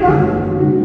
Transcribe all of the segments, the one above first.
vida.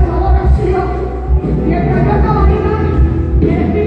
esta oración, mientras yo estaba ahí,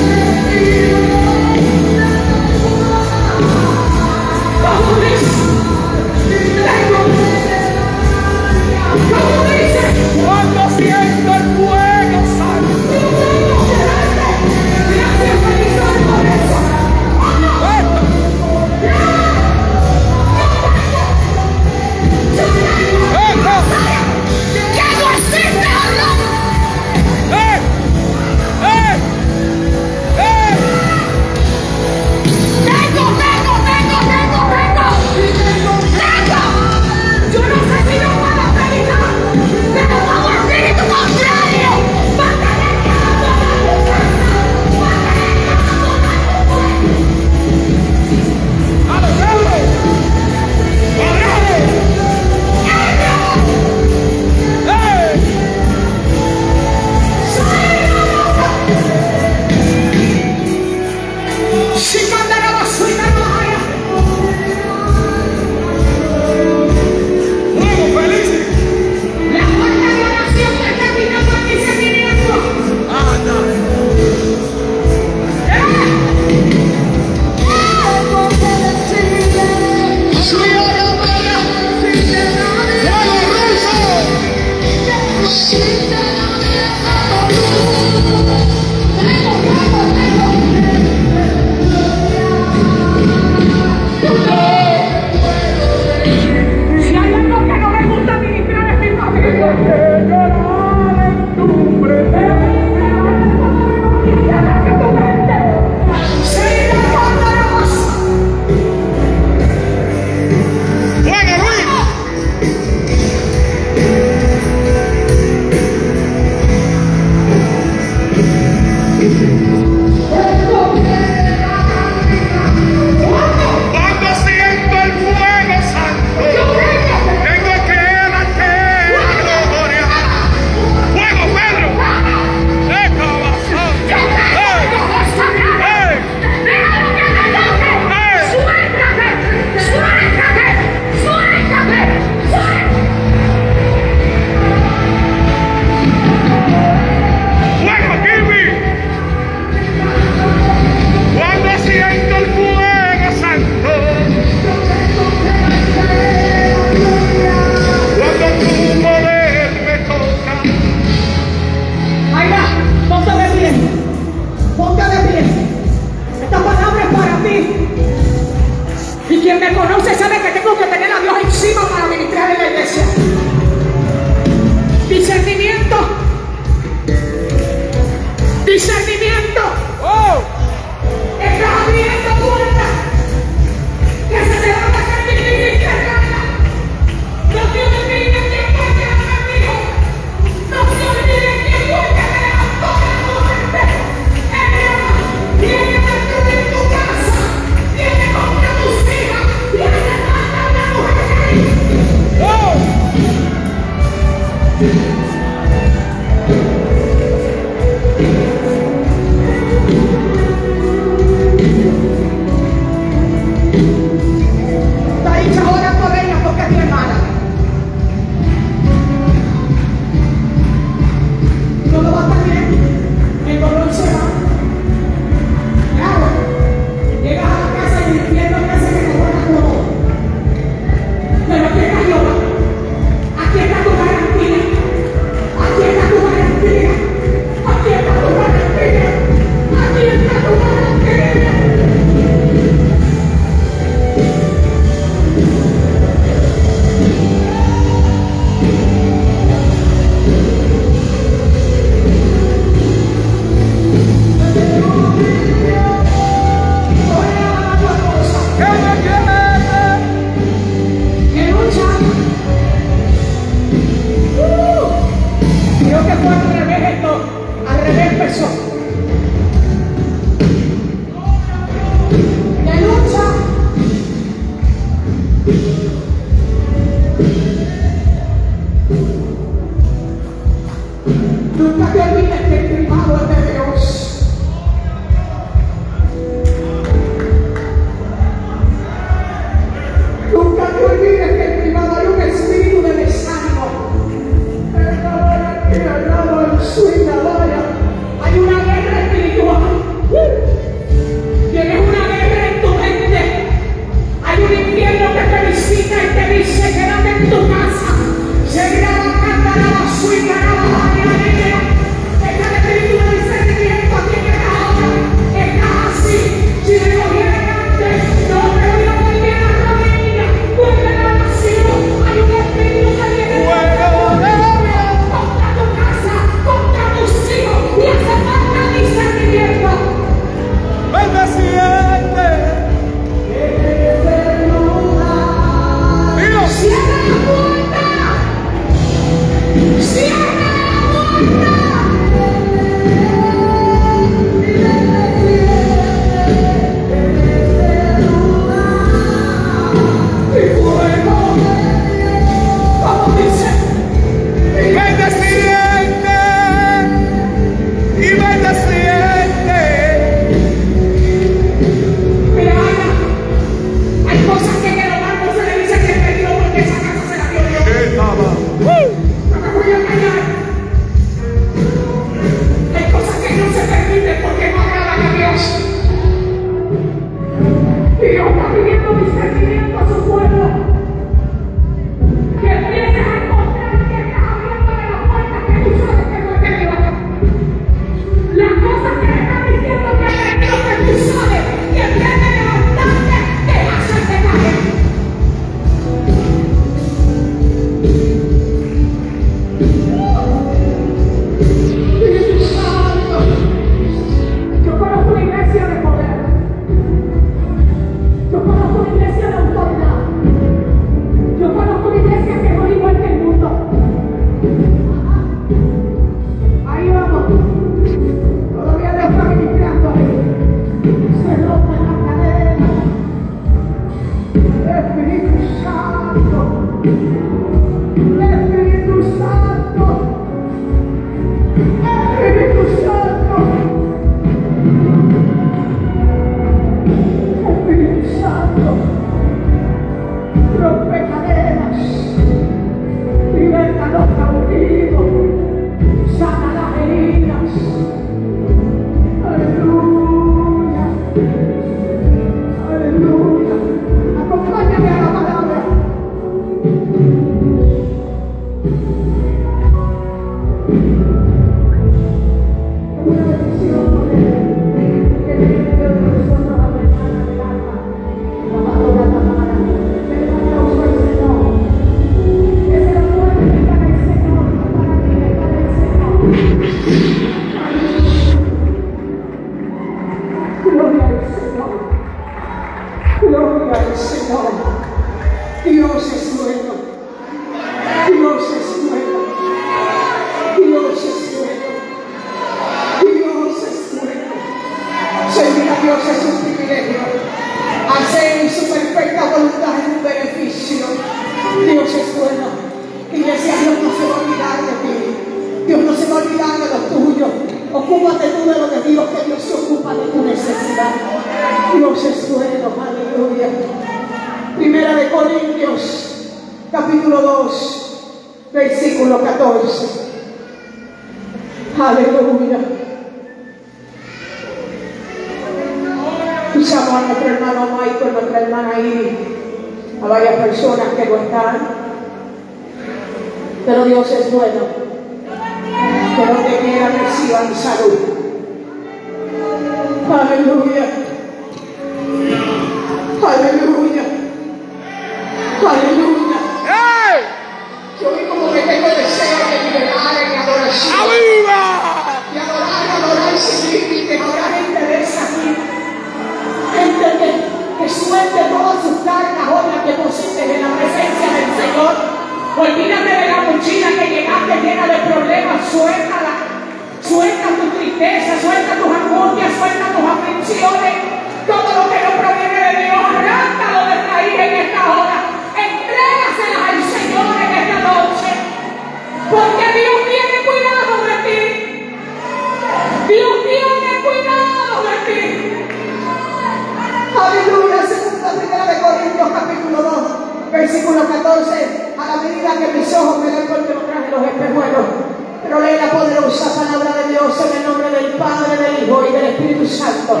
Padre, del Hijo y del Espíritu Santo.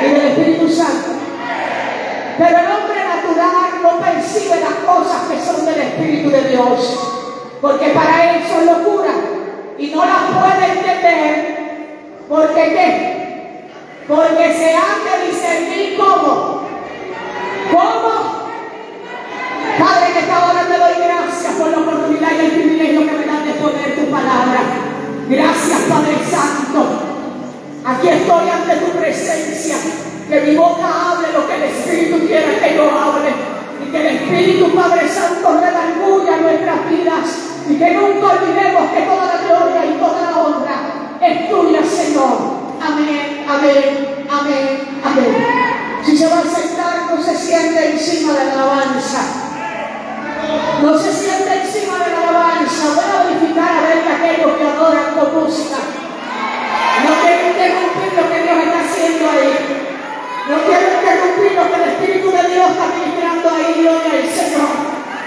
Y del Espíritu Santo. Pero el hombre natural no percibe las cosas que son del Espíritu de Dios. Porque para él son locura. Y no las puede entender. ¿Porque qué? Porque se han de discernir cómo. ¿Cómo? Padre, en esta hora te doy gracias por la oportunidad y el privilegio que me das de poner tu palabra. Gracias, Padre Santo. Aquí estoy ante tu presencia. Que mi boca hable lo que el Espíritu quiere que yo hable. Y que el Espíritu, Padre Santo, redarguya nuestras vidas. Y que nunca olvidemos que toda la gloria y toda la honra es tuya, Señor. Amén, amén, amén, amén. Si se va a sentar, no se siente encima de la alabanza. No se siente encima de la alabanza. Voy a verificar a ver que aquellos que adoran con música. No quiero interrumpir lo que Dios está haciendo ahí. No quiero interrumpir lo que el Espíritu de Dios está ministrando ahí, gloria al Señor.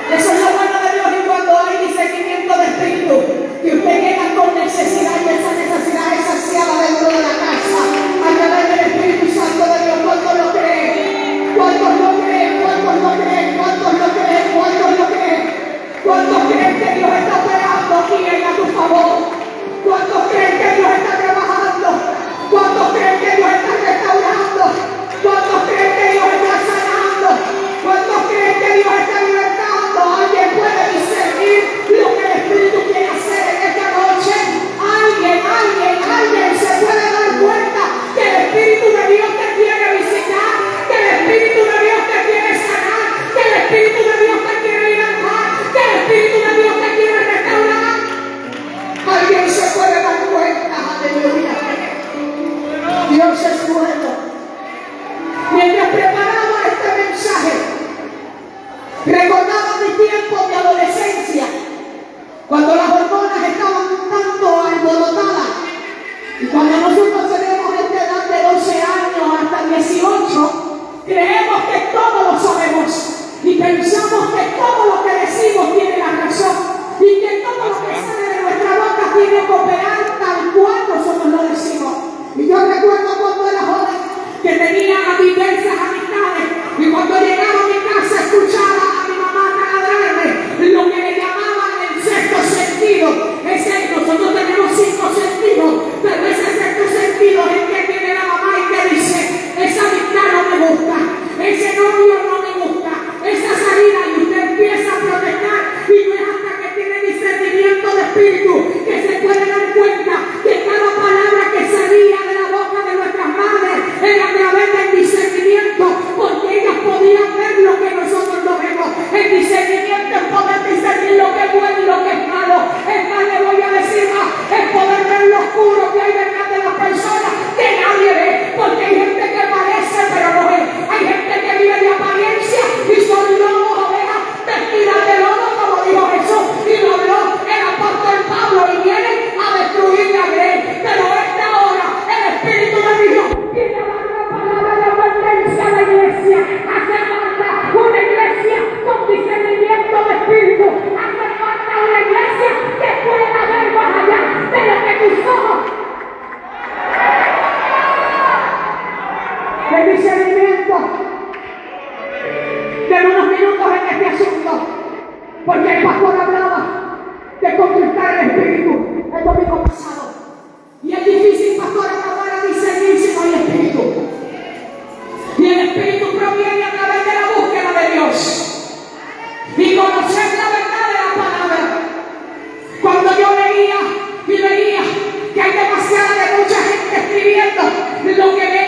Eso es lo bueno de Dios y cuando hay discernimiento de Espíritu, que usted llega con esa necesidad el discernimiento. Den unos minutos en este asunto, porque el pastor hablaba de conquistar el espíritu el domingo pasado. Y es difícil, pastor, acabar a discernir si no hay espíritu. Y el espíritu proviene a través de la búsqueda de Dios y conocer la verdad de la palabra. Cuando yo leía y veía que hay demasiada de mucha gente escribiendo lo que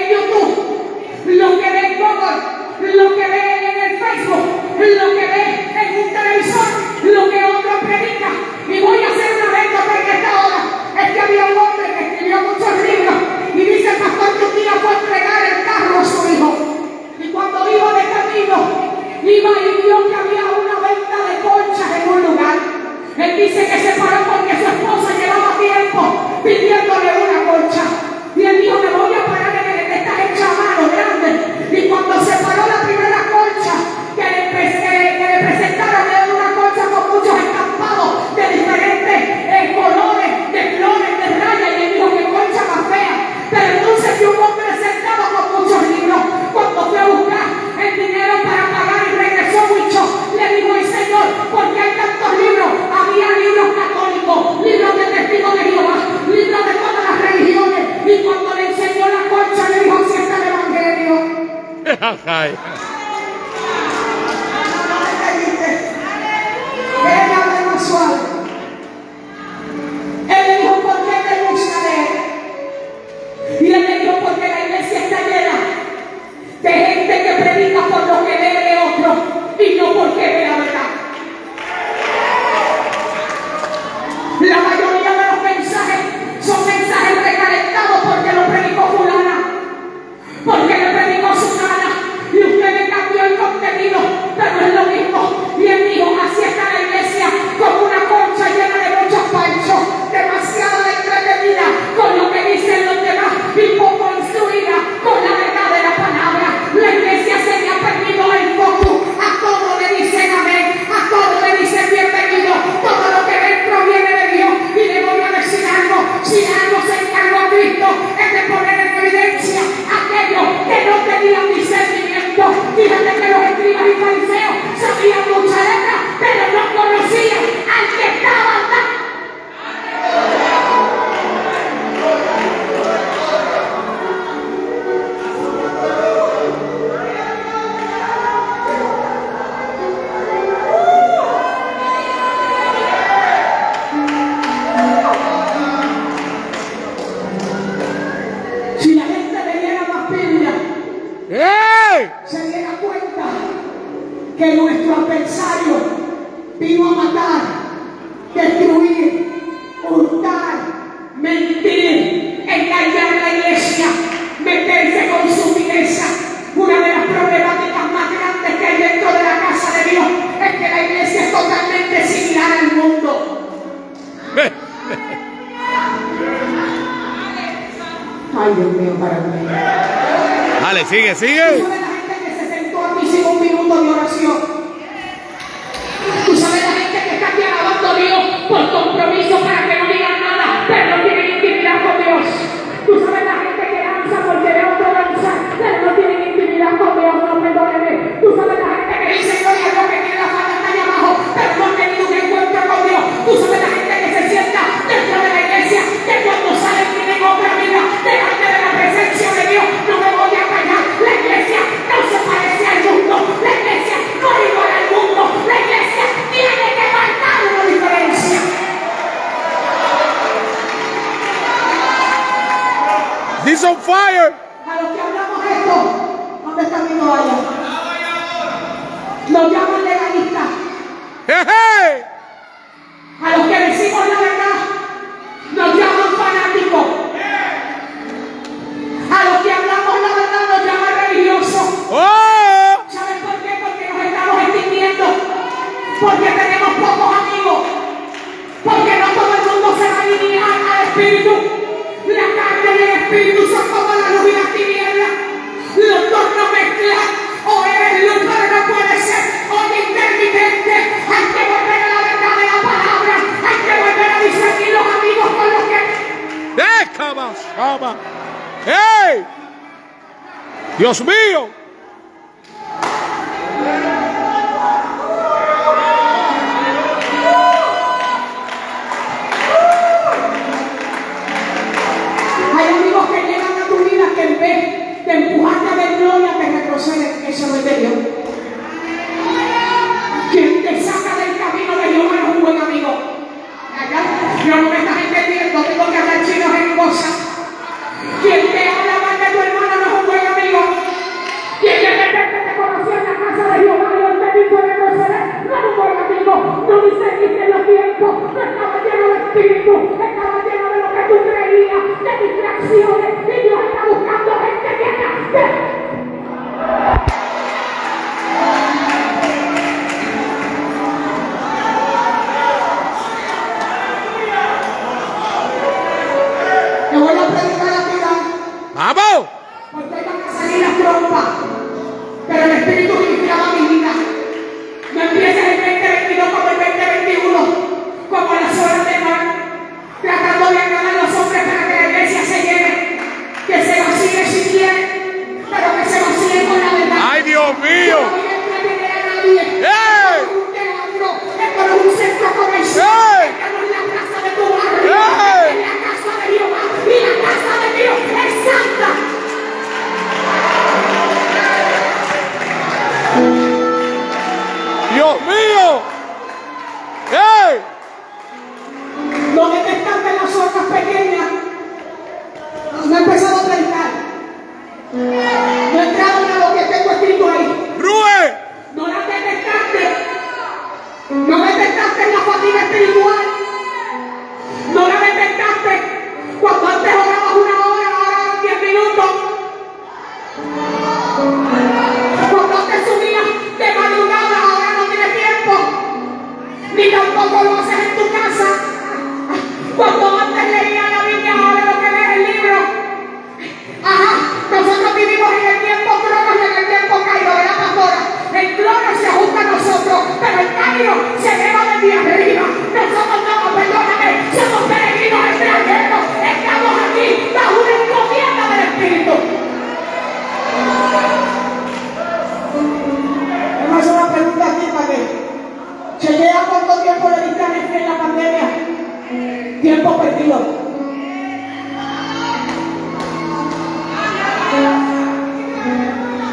lo que ve en el Facebook, lo que ve en un televisor, lo que otro predica. Y voy a hacer una venta porque esta hora es que había un hombre que escribió muchos libros y dice el pastor que un día fue a entregar el carro a su hijo. Y cuando este iba de camino, iba vio que había una venta de conchas en un lugar. Él dice que se paró porque su esposa llevaba tiempo pidiéndole una concha. Y él dijo, me voy 让开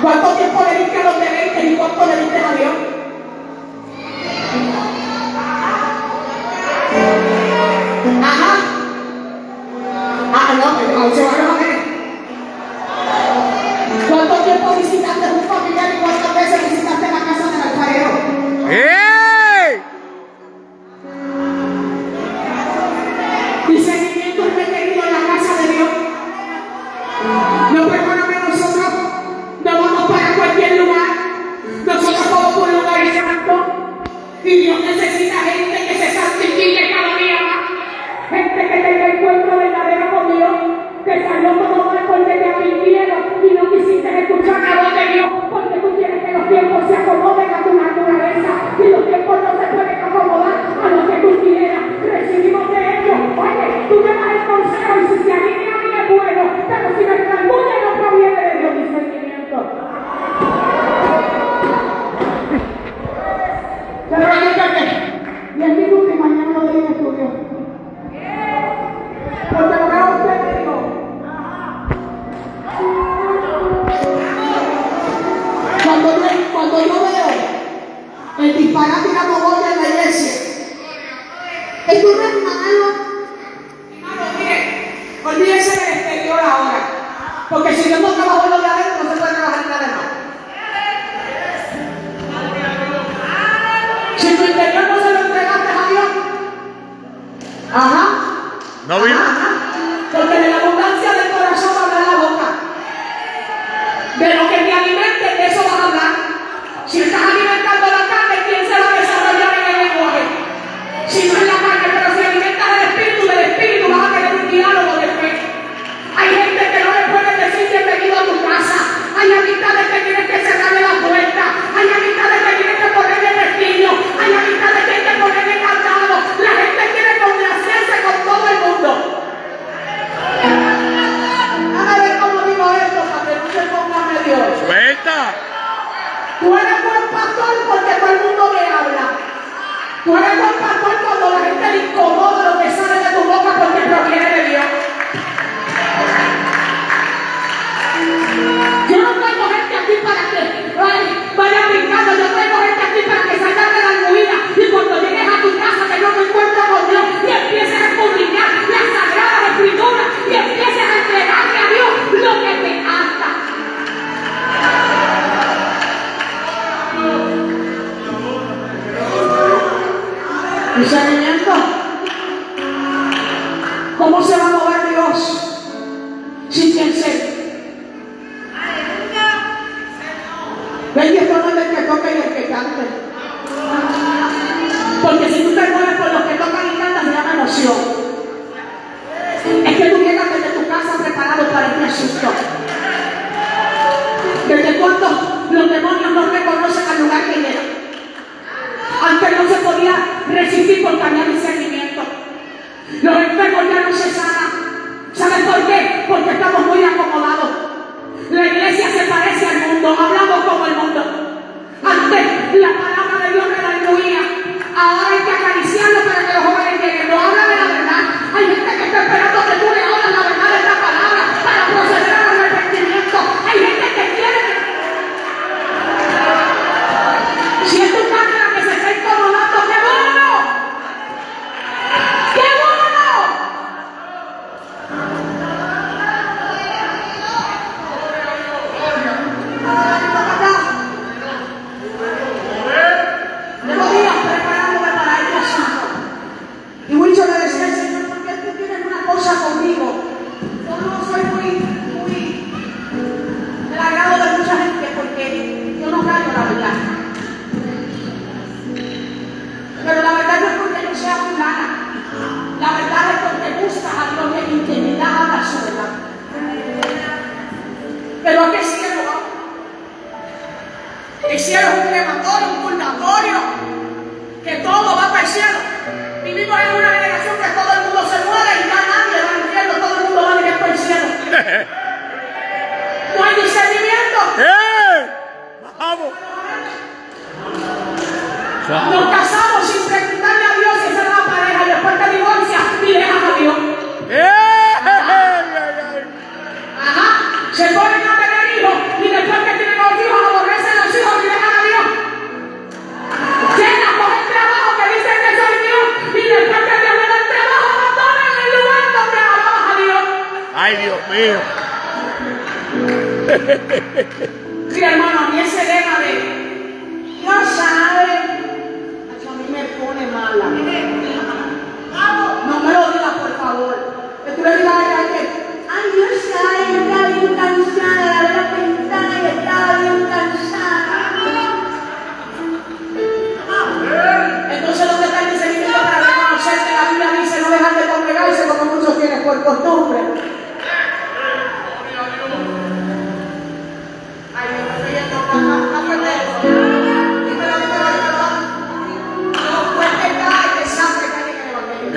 ¿Cuánto tiempo le diste a los de 20 y cuánto le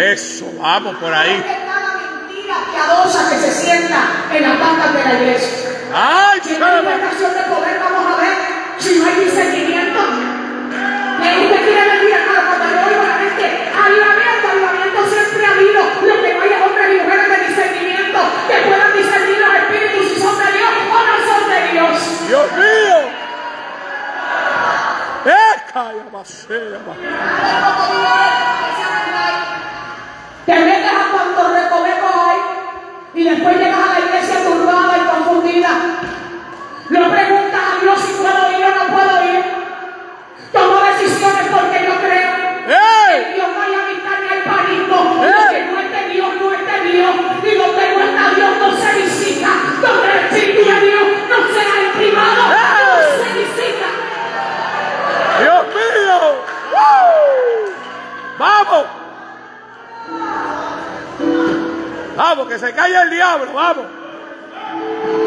Eso, vamos por ahí. Piadosa que se sienta en las bancas de la iglesia. ¡Ay, si no hay de poder, vamos a ver si no hay discernimiento. Que usted quiere venir a cuando yo digo a la gente, avivamiento, avivamiento siempre ha habido. Lo que no hay hombres y mujeres de discernimiento que puedan discernir los espíritus si son de Dios o no son de Dios. Dios mío. ¡Eh, calla, vacía! Te metes a cuantos recovecos hay y después llegas a la iglesia turbada y confundida. No preguntas a Dios si puedo ir. Vamos, que se calla el diablo, vamos.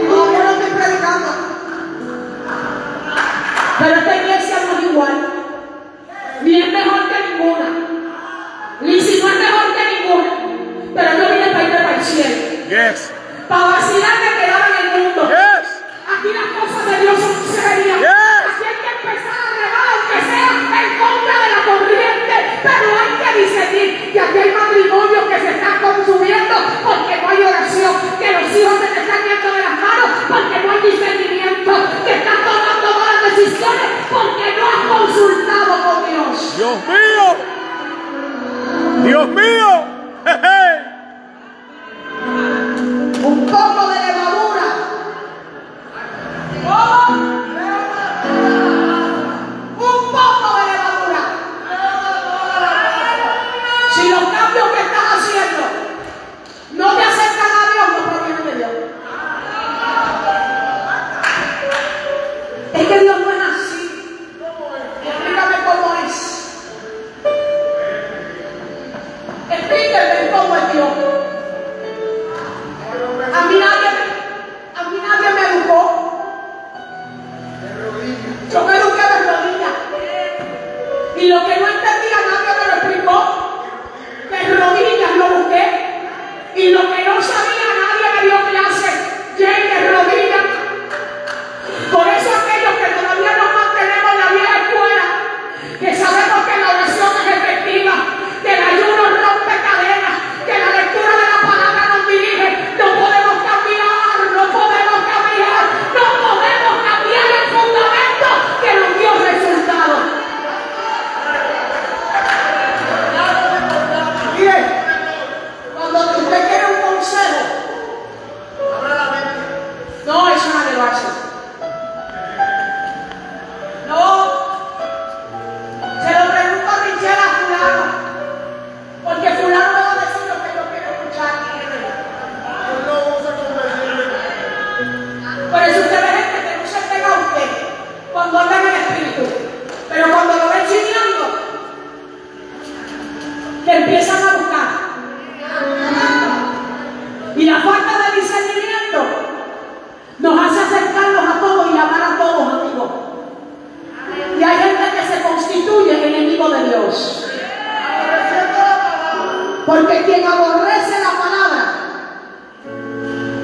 No, yo no estoy predicando. Pero esta iglesia no es igual. Ni es mejor que ninguna. Ni si no es mejor que ninguna. Pero no viene para irte para el cielo. Yes. Para vacilar que quedaba en el mundo. Yes. Aquí las cosas de Dios son serias. Yes. Aquí hay que empezar a regar, aunque sea en contra de la adelante, discernir. Y aquí hay matrimonio que se está consumiendo porque no hay oración, que los hijos se te están yendo de las manos porque no hay discernimiento, que están tomando malas decisiones porque no has consultado con Dios. Dios mío, Dios mío, un poco de levadura. ¡Oh!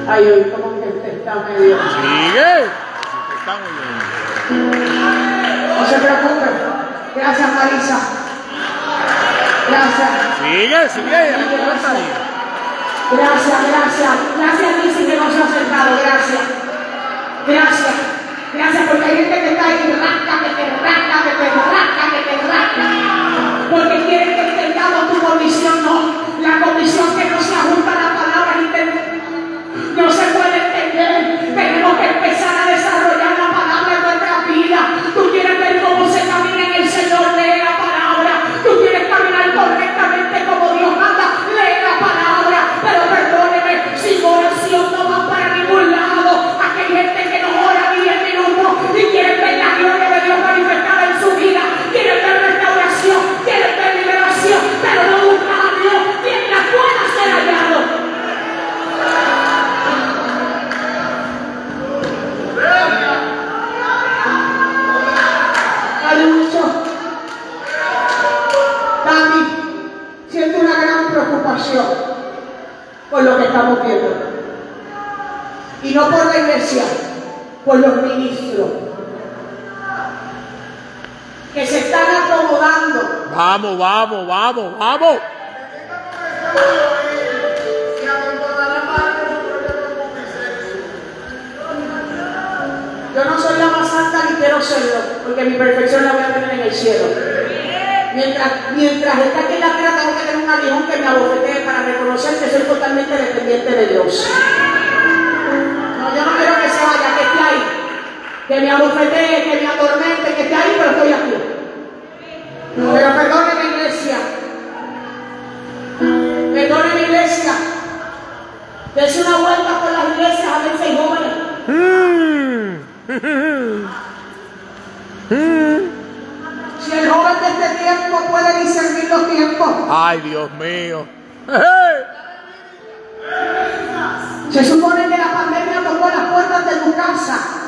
Ay, hoy como que usted está medio. Sigue. Está muy bien. No se preocupe. Gracias, Marisa. Gracias. Sigue, sigue. Gracias, gracias. Gracias, Lizzy, que nos ha acercado. Gracias. Gracias. Gracias, porque hay gente que está ahí, rasca, que te rasca, que te rasca, que te rasca. No se por los ministros. Que se están acomodando. Vamos, vamos, vamos, vamos. Yo no soy la más santa ni quiero serlo, porque mi perfección la voy a tener en el cielo. Mientras, mientras esté aquí en la tierra, tengo que tener un aguijón que me abofetee para reconocer que soy totalmente dependiente de Dios. No, yo no quiero que se vaya, que. Que me abofetee, que me atormente, que esté ahí, pero estoy aquí. Pero perdóneme, iglesia. Perdóneme, iglesia. Dese una vuelta por las iglesias a ver si hay jóvenes. Si el joven de este tiempo puede discernir los tiempos, Ay, Dios mío. Se supone que la pandemia tocó las puertas de tu casa.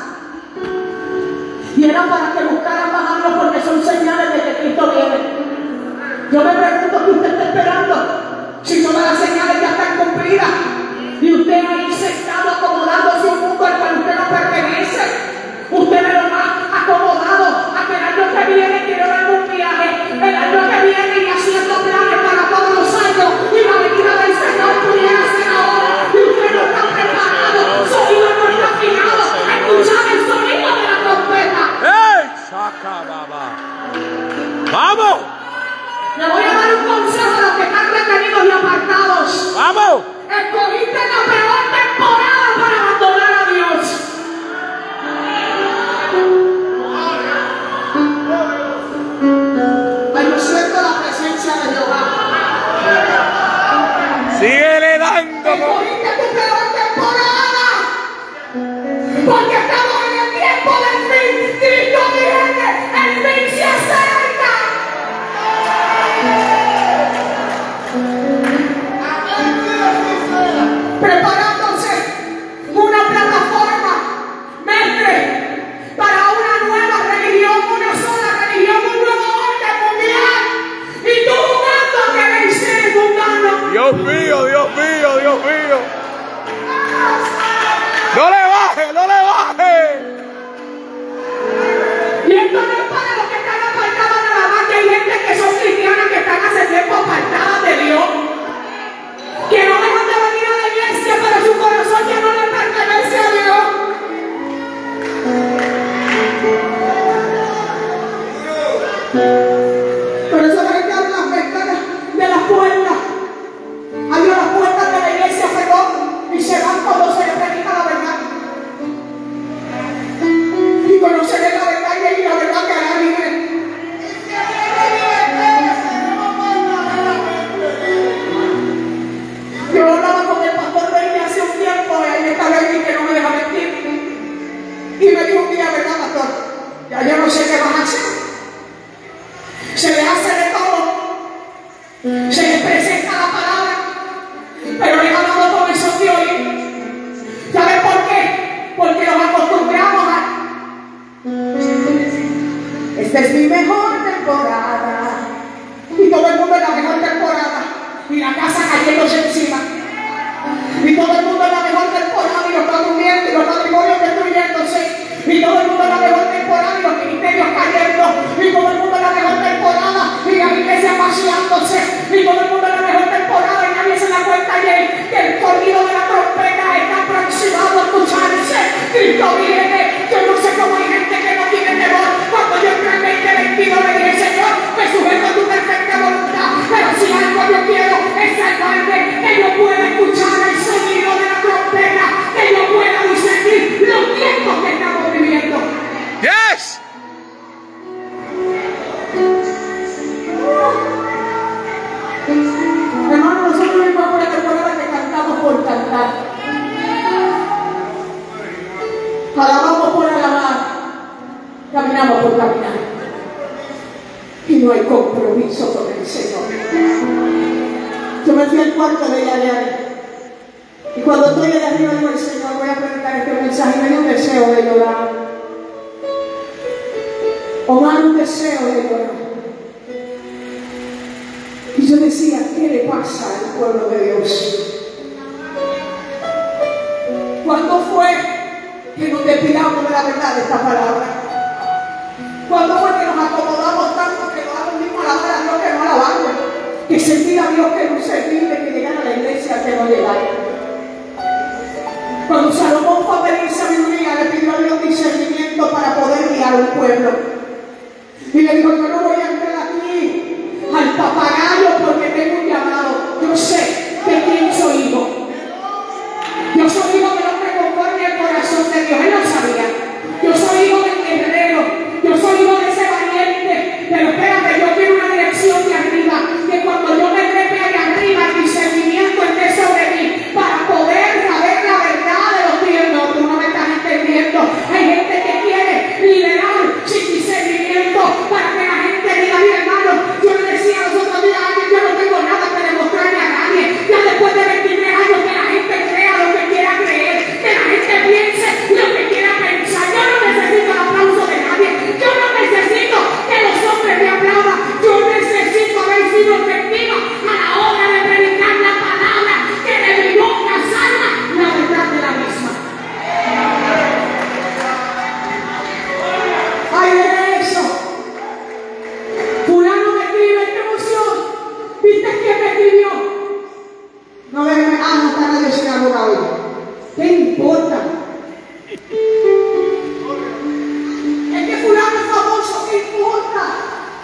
Para que buscaran bajarlo porque son señales de que Cristo viene. Yo me pregunto qué usted está esperando. Si todas las señales ya están cumplidas. Y usted ahí sentado acomodándose un mundo al cual usted no pertenece. Usted ve lo más acomodado a que el año que viene ¡Vamos! Le voy a dar un consejo a los que están retenidos y apartados. ¡Vamos! Escogiste la peor temporada. por caminar. Y no hay compromiso con el Señor. Yo me fui al cuarto de Yaleal. Y cuando estoy allá arriba digo, el Señor, voy a predicar este mensaje. Me dio un deseo de llorar. Omar, un deseo de llorar. Y yo decía, ¿qué le pasa al pueblo de Dios? ¿Cuándo fue que nos despidamos de la verdad de esta palabra? ¿Cuándo fue que nos acomodamos tanto que no mismos alabar a Dios que no alabarlo? Que sentir a Dios que no servirle, que llegar a la iglesia que no llegara. Cuando Salomón fue a pedir sabiduría, le pidió a Dios discernimiento para poder guiar un pueblo. Y le dijo, yo no voy a entrar aquí al papagayo porque tengo un llamado. Yo sé de quién soy hijo. Yo soy hijo del hombre conforme al corazón de Dios. Quem importa? É que fulano falou só que importa.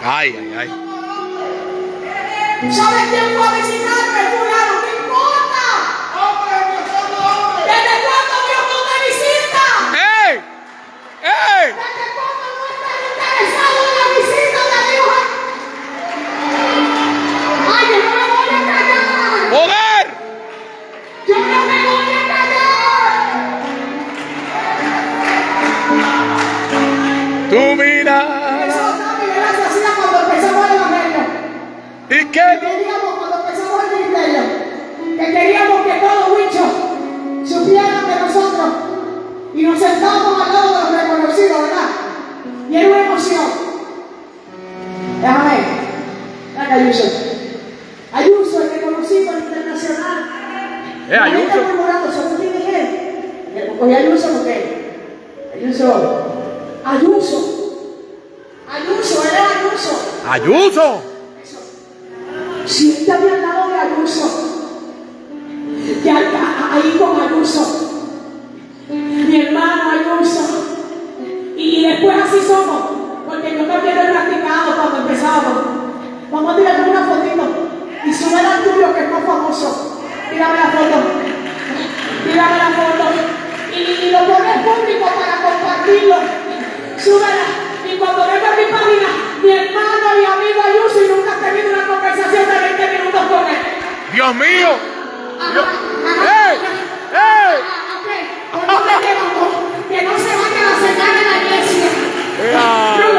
Ai, ai, ai. Já Sabe quem pode te y nos sentamos al lado de los reconocidos, ¿verdad? Y era una emoción. Déjame. Venga, Ayuso. Ayuso, el reconocido internacional. Eh, la Ayuso. Gente murmurando, ¿sabes quién es él? Ayuso, ¿por qué? Ayuso. Ayuso. Ayuso, él era Ayuso. Ayuso. Si él está al lado de Ayuso, ya ahí con Ayuso mi hermano, hay. Y después así somos, porque yo también he practicado cuando empezamos. Vamos a tirarle una fotito y sube al tuyo que es más famoso. Tírame la foto, tírame la foto. Y, y lo pones público para compartirlo. Súbela. Y cuando vengo a mi página, mi hermano y amigo Ayuso, y nunca has tenido una conversación de 20 minutos con él. Dios mío. Dios. ¡Ey! ¡Ey! Conócete, que no se vayan a cenar en la iglesia.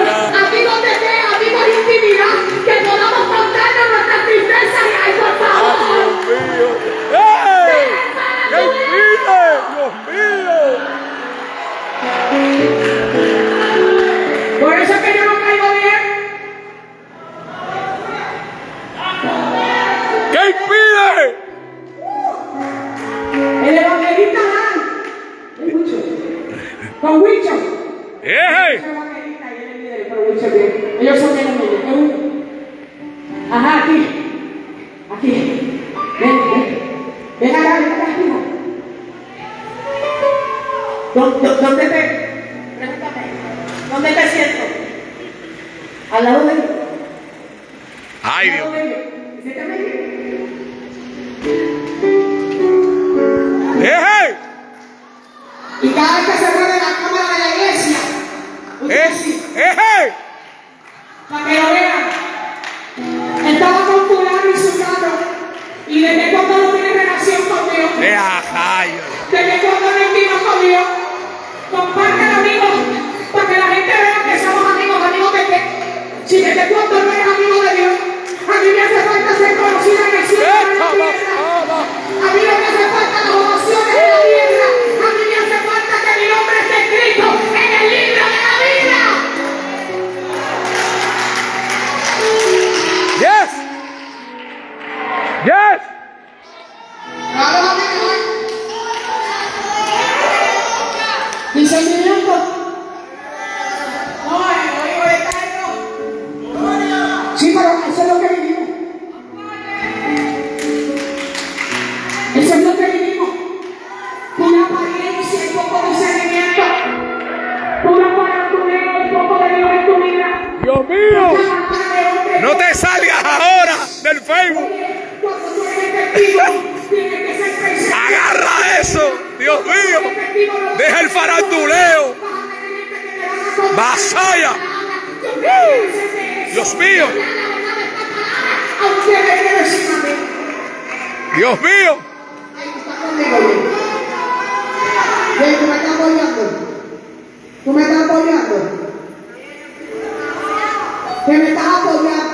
No te salgas ahora del Facebook. Agarra eso, Dios mío. Deja el faranduleo. Vasaya. Dios mío. Dios mío. Tú me estás apoyando. Tú me estás apoyando. Que me estás apoyando.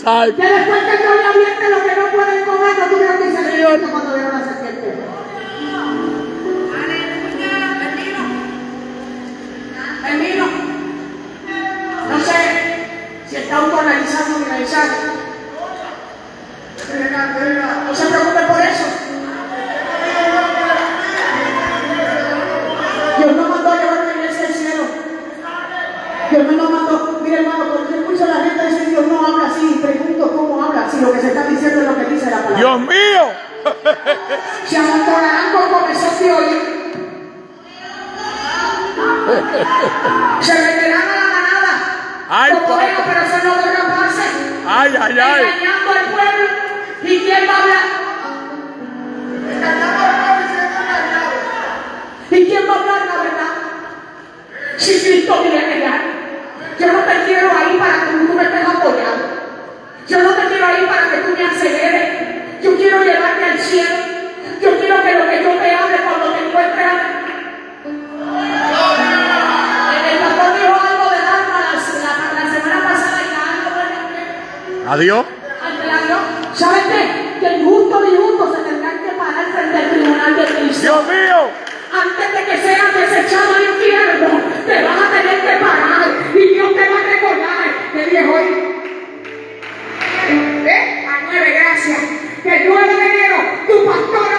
Que después que Dios le lo que no pueden comer, no tuvieron que salir cuando vieron la serpiente. Termino. No sé si está autoanalizando mi mensaje. No se preocupe por eso. Dios no mandó a llevarme en ese cielo. Dios me lo mandó. Palabra. Dios mío. Se amontonarán con comezón de. Se meterán a la manada. Ay, como padre. ovejas, pero eso no pasar. Ay, ay, ay. Engañando al pueblo. ¿Y quién va a hablar? ¿Y quién va a hablar la verdad? Si Cristo viene a negar. Yo no te quiero ahí para que tú me estés apoyando. Yo no te quiero ahí para que tú me aceleres. Yo quiero llevarte al cielo. Yo quiero que lo que yo te hable cuando te encuentre El pastor dijo algo alma la, la, la semana pasada y algo de Adiós. ¿Sabes qué? Que el justo y justo se tendrán que parar frente al tribunal de Cristo. Dios mío. Antes de que seas desechado al infierno, te vas a tener que parar y Dios te va a recordar que dijo hoy. ¿Eh? A nueve, gracias. Que el 9 de enero. Tu pastor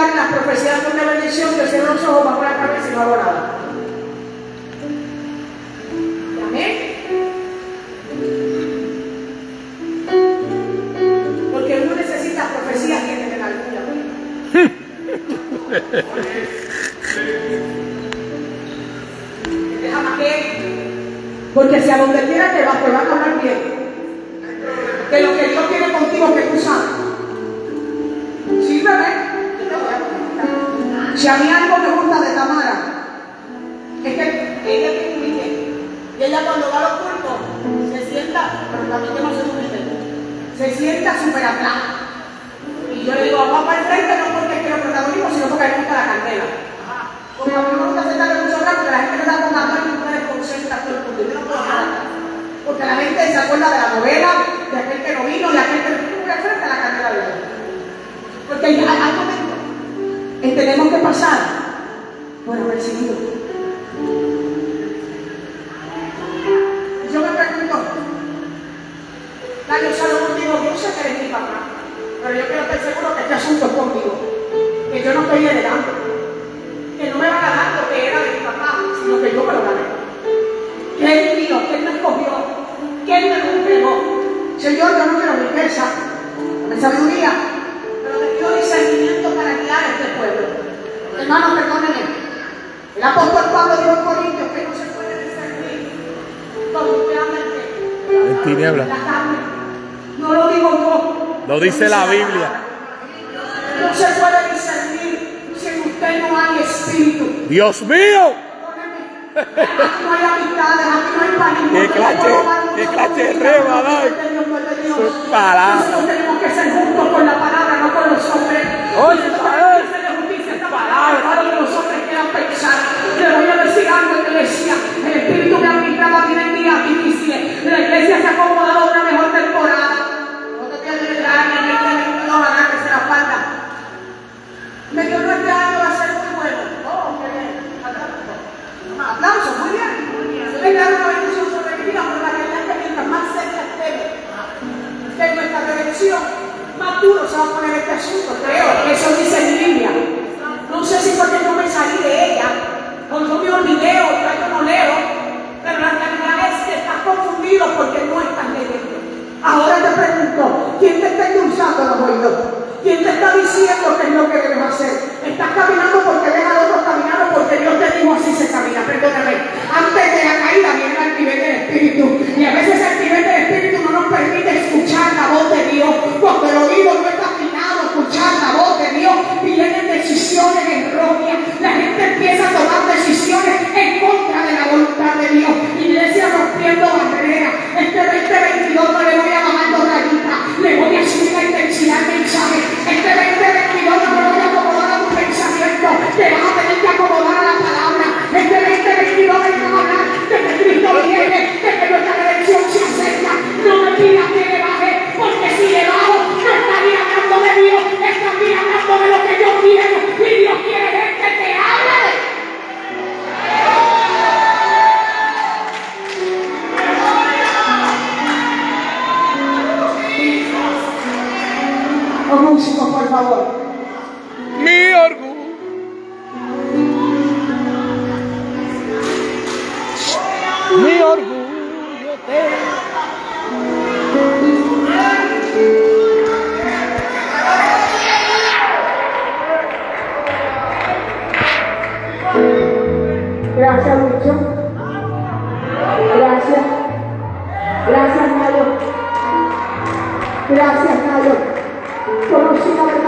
lugar, las profecías son de bendición, yo cierro los ojos bajo la cabeza y no hago nada. Amén. Porque uno necesita profecías que tienen alguna. Déjame que, porque si a donde quiera que vas, te va a hablar bien. De lo que Dios tiene contigo que tú sabes. Si a mí algo me gusta de Tamara, es que ella un límite. Y ella cuando va a los cultos, se sienta, pero también que no se humilde, se sienta súper atrás. Y yo le digo, vamos para el frente, no porque quiero protagonismo, sino porque me gusta la candela. Porque a mí me gusta sentarme en un sofá porque la gente me está contando y me desconcentra todo el mundo. Yo no puedo nada. Porque la gente se acuerda de la novela, de aquel que no vino, de aquel que no frente a la candela de. Porque hay, hay, que tenemos que pasar por haber seguido. Y yo me pregunto, Daniel Salomón dijo, yo sé que eres mi papá, pero yo quiero estar seguro que este asunto es conmigo, que yo no estoy heredando que no me van a dar lo que era de mi papá, sino que yo me lo gané. Que es mío, que él me escogió, que él me lo entregó. Señor, yo no quiero riqueza, dame sabiduría, Hermano, perdónenme. El apóstol Pablo dijo en Corintios que no se puede discernir cuando usted anda en tinieblas. No lo digo yo. Lo dice la Biblia. No se puede discernir si en usted no hay espíritu. Dios mío. Aquí no hay amistades, aquí no hay panismo. Qué clase- qué clase de reba, Dai. Sus palabras. Nosotros tenemos que ser justos con la palabra, no con los hombres. Oye, Gracias, Lucho. Gracias. Gracias, Mayo. Gracias, Mayo. Conocí la